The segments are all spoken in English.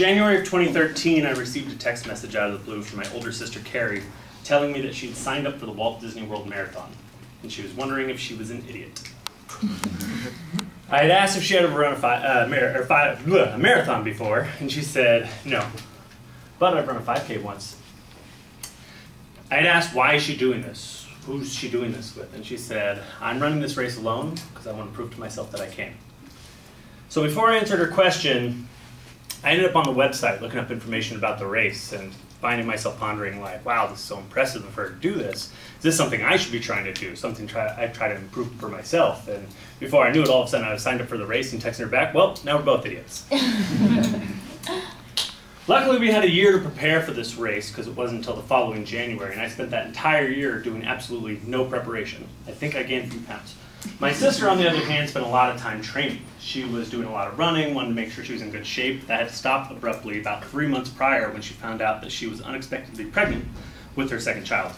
January of 2013, I received a text message out of the blue from my older sister Carrie telling me that she'd signed up for the Walt Disney World Marathon, and she was wondering if she was an idiot. I had asked if she had ever run a, fi- uh, mar- fi- bleh, a marathon before, and she said no. But I've run a 5K once. I had asked why is she doing this? Who's she doing this with? And she said, I'm running this race alone because I want to prove to myself that I can. So before I answered her question, I ended up on the website looking up information about the race and finding myself pondering like, wow, this is so impressive of her to do this. Is this something I should be trying to do? Something try, I try to improve for myself. And before I knew it, all of a sudden I was signed up for the race and texting her back, well, now we're both idiots. Luckily, we had a year to prepare for this race because it wasn't until the following January, and I spent that entire year doing absolutely no preparation. I think I gained a few pounds. My sister, on the other hand, spent a lot of time training. She was doing a lot of running, wanted to make sure she was in good shape. That had stopped abruptly about three months prior when she found out that she was unexpectedly pregnant with her second child.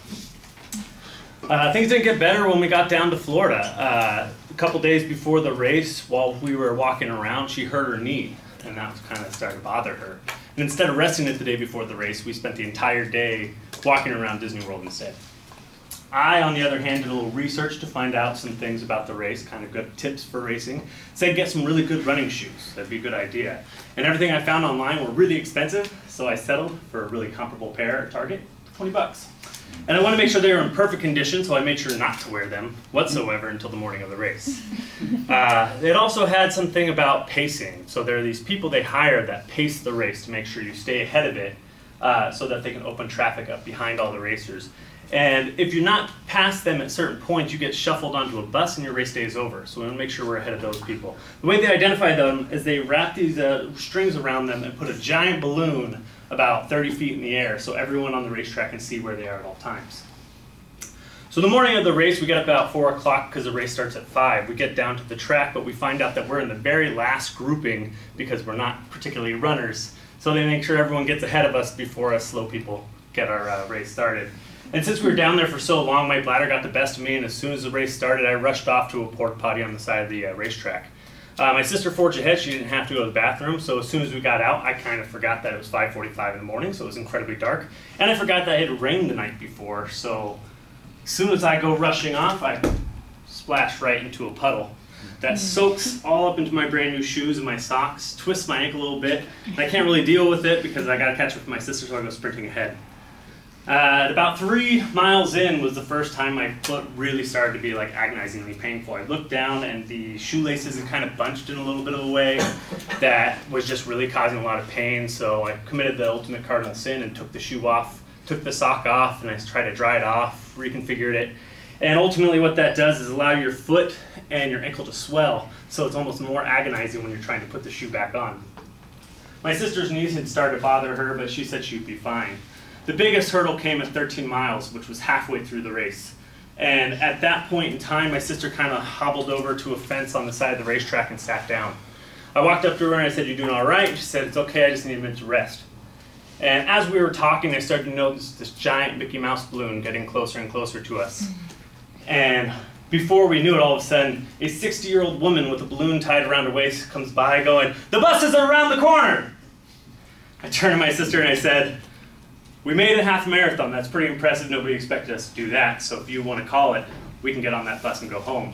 Uh, things didn't get better when we got down to Florida. Uh, a couple days before the race, while we were walking around, she hurt her knee, and that was kind of started to bother her. And instead of resting it the day before the race, we spent the entire day walking around Disney World instead. I, on the other hand, did a little research to find out some things about the race, kind of good tips for racing. Said get some really good running shoes. That'd be a good idea. And everything I found online were really expensive, so I settled for a really comparable pair at Target, 20 bucks. And I wanted to make sure they were in perfect condition, so I made sure not to wear them whatsoever until the morning of the race. Uh, it also had something about pacing. So there are these people they hire that pace the race to make sure you stay ahead of it uh, so that they can open traffic up behind all the racers. And if you're not past them at certain points, you get shuffled onto a bus and your race day is over. So we want to make sure we're ahead of those people. The way they identify them is they wrap these uh, strings around them and put a giant balloon about 30 feet in the air so everyone on the racetrack can see where they are at all times. So the morning of the race, we get up about 4 o'clock because the race starts at 5. We get down to the track, but we find out that we're in the very last grouping because we're not particularly runners. So they make sure everyone gets ahead of us before us slow people get our uh, race started. And since we were down there for so long, my bladder got the best of me, and as soon as the race started, I rushed off to a porta potty on the side of the uh, racetrack. Uh, my sister forged ahead; she didn't have to go to the bathroom, so as soon as we got out, I kind of forgot that it was 5:45 in the morning, so it was incredibly dark, and I forgot that it had rained the night before. So as soon as I go rushing off, I splash right into a puddle that soaks all up into my brand new shoes and my socks, twists my ankle a little bit, and I can't really deal with it because I got to catch up with my sister, so I go sprinting ahead. Uh, at about three miles in was the first time my foot really started to be like agonizingly painful. I looked down and the shoelaces had kind of bunched in a little bit of a way that was just really causing a lot of pain. So I committed the ultimate cardinal sin and took the shoe off, took the sock off, and I tried to dry it off, reconfigured it. And ultimately what that does is allow your foot and your ankle to swell, so it's almost more agonizing when you're trying to put the shoe back on. My sister's knees had started to bother her, but she said she'd be fine. The biggest hurdle came at 13 miles, which was halfway through the race. And at that point in time, my sister kind of hobbled over to a fence on the side of the racetrack and sat down. I walked up to her and I said, You doing all right? She said, It's okay, I just need a minute to rest. And as we were talking, I started to notice this giant Mickey Mouse balloon getting closer and closer to us. And before we knew it, all of a sudden, a 60 year old woman with a balloon tied around her waist comes by going, The buses are around the corner! I turned to my sister and I said, we made a half marathon. That's pretty impressive. Nobody expected us to do that. So if you want to call it, we can get on that bus and go home.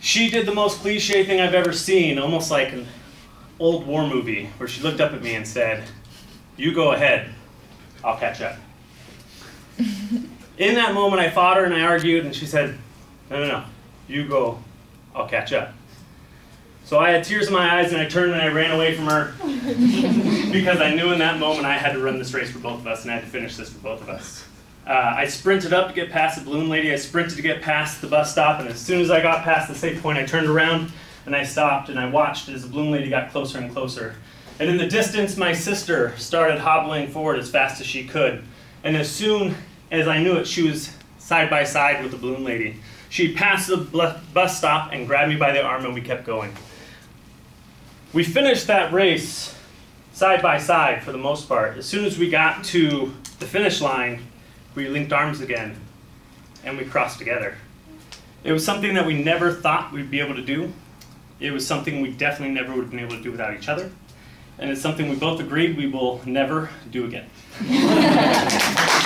She did the most cliche thing I've ever seen, almost like an old war movie, where she looked up at me and said, You go ahead, I'll catch up. In that moment, I fought her and I argued, and she said, No, no, no, you go, I'll catch up. So I had tears in my eyes and I turned and I ran away from her because I knew in that moment I had to run this race for both of us and I had to finish this for both of us. Uh, I sprinted up to get past the balloon lady. I sprinted to get past the bus stop, and as soon as I got past the safe point, I turned around and I stopped and I watched as the balloon lady got closer and closer. And in the distance, my sister started hobbling forward as fast as she could. And as soon as I knew it, she was side by side with the balloon lady. She passed the bus stop and grabbed me by the arm, and we kept going. We finished that race side by side for the most part. As soon as we got to the finish line, we linked arms again and we crossed together. It was something that we never thought we'd be able to do. It was something we definitely never would have been able to do without each other. and it's something we both agreed we will never do again.